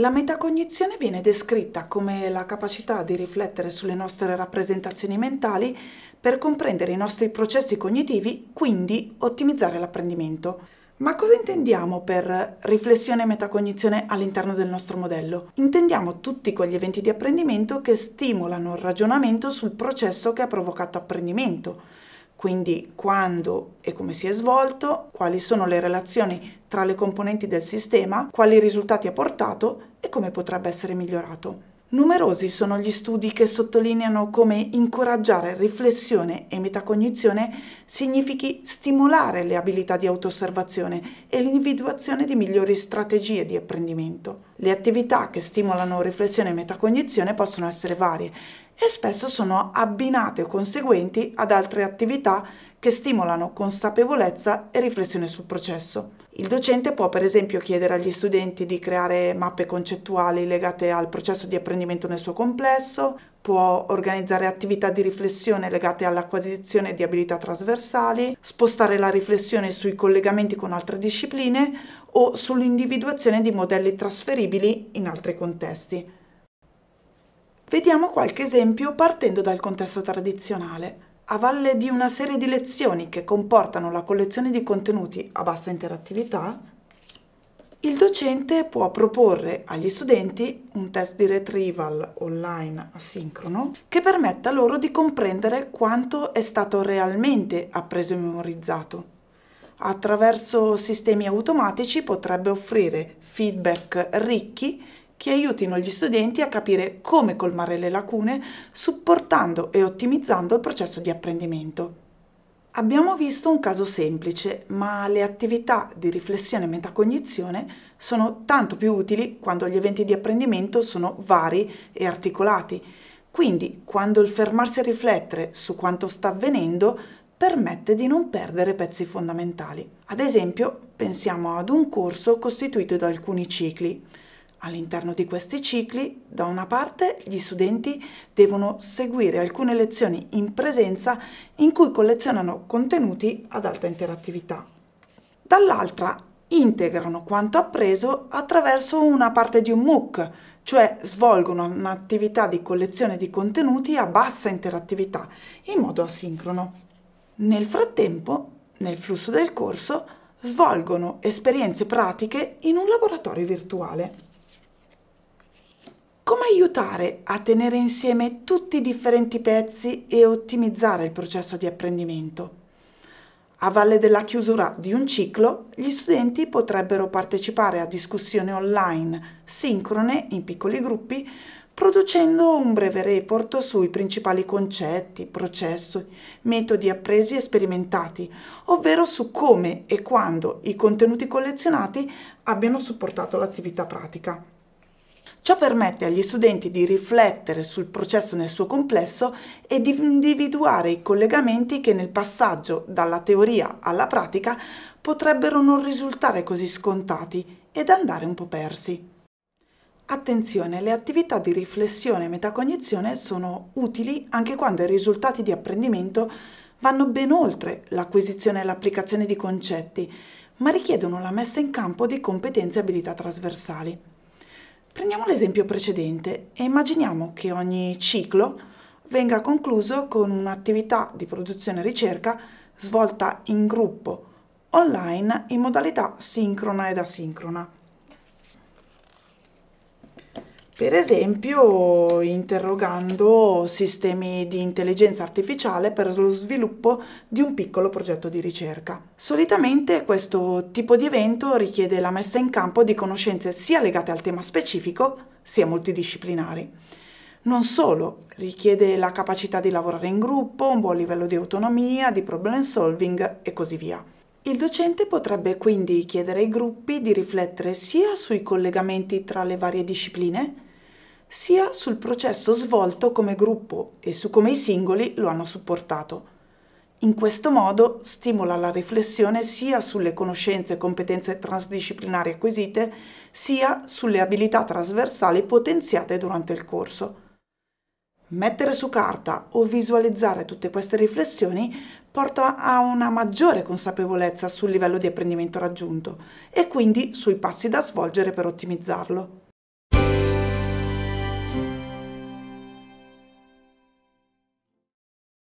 La metacognizione viene descritta come la capacità di riflettere sulle nostre rappresentazioni mentali per comprendere i nostri processi cognitivi, quindi ottimizzare l'apprendimento. Ma cosa intendiamo per riflessione e metacognizione all'interno del nostro modello? Intendiamo tutti quegli eventi di apprendimento che stimolano il ragionamento sul processo che ha provocato apprendimento. Quindi quando e come si è svolto, quali sono le relazioni tra le componenti del sistema, quali risultati ha portato come potrebbe essere migliorato. Numerosi sono gli studi che sottolineano come incoraggiare riflessione e metacognizione significhi stimolare le abilità di autoosservazione e l'individuazione di migliori strategie di apprendimento. Le attività che stimolano riflessione e metacognizione possono essere varie e spesso sono abbinate o conseguenti ad altre attività che stimolano consapevolezza e riflessione sul processo. Il docente può per esempio chiedere agli studenti di creare mappe concettuali legate al processo di apprendimento nel suo complesso, può organizzare attività di riflessione legate all'acquisizione di abilità trasversali, spostare la riflessione sui collegamenti con altre discipline o sull'individuazione di modelli trasferibili in altri contesti. Vediamo qualche esempio partendo dal contesto tradizionale a valle di una serie di lezioni che comportano la collezione di contenuti a bassa interattività, il docente può proporre agli studenti un test di retrieval online asincrono che permetta loro di comprendere quanto è stato realmente appreso e memorizzato. Attraverso sistemi automatici potrebbe offrire feedback ricchi che aiutino gli studenti a capire come colmare le lacune, supportando e ottimizzando il processo di apprendimento. Abbiamo visto un caso semplice, ma le attività di riflessione e metacognizione sono tanto più utili quando gli eventi di apprendimento sono vari e articolati. Quindi, quando il fermarsi a riflettere su quanto sta avvenendo permette di non perdere pezzi fondamentali. Ad esempio, pensiamo ad un corso costituito da alcuni cicli. All'interno di questi cicli, da una parte, gli studenti devono seguire alcune lezioni in presenza in cui collezionano contenuti ad alta interattività. Dall'altra, integrano quanto appreso attraverso una parte di un MOOC, cioè svolgono un'attività di collezione di contenuti a bassa interattività, in modo asincrono. Nel frattempo, nel flusso del corso, svolgono esperienze pratiche in un laboratorio virtuale. Aiutare a tenere insieme tutti i differenti pezzi e ottimizzare il processo di apprendimento? A valle della chiusura di un ciclo, gli studenti potrebbero partecipare a discussioni online sincrone in piccoli gruppi, producendo un breve report sui principali concetti, processi, metodi appresi e sperimentati, ovvero su come e quando i contenuti collezionati abbiano supportato l'attività pratica. Ciò permette agli studenti di riflettere sul processo nel suo complesso e di individuare i collegamenti che nel passaggio dalla teoria alla pratica potrebbero non risultare così scontati ed andare un po' persi. Attenzione, le attività di riflessione e metacognizione sono utili anche quando i risultati di apprendimento vanno ben oltre l'acquisizione e l'applicazione di concetti, ma richiedono la messa in campo di competenze e abilità trasversali. Prendiamo l'esempio precedente e immaginiamo che ogni ciclo venga concluso con un'attività di produzione e ricerca svolta in gruppo online in modalità sincrona ed asincrona per esempio interrogando sistemi di intelligenza artificiale per lo sviluppo di un piccolo progetto di ricerca. Solitamente questo tipo di evento richiede la messa in campo di conoscenze sia legate al tema specifico sia multidisciplinari. Non solo, richiede la capacità di lavorare in gruppo, un buon livello di autonomia, di problem solving e così via. Il docente potrebbe quindi chiedere ai gruppi di riflettere sia sui collegamenti tra le varie discipline, sia sul processo svolto come gruppo e su come i singoli lo hanno supportato. In questo modo stimola la riflessione sia sulle conoscenze e competenze transdisciplinari acquisite, sia sulle abilità trasversali potenziate durante il corso. Mettere su carta o visualizzare tutte queste riflessioni porta a una maggiore consapevolezza sul livello di apprendimento raggiunto e quindi sui passi da svolgere per ottimizzarlo.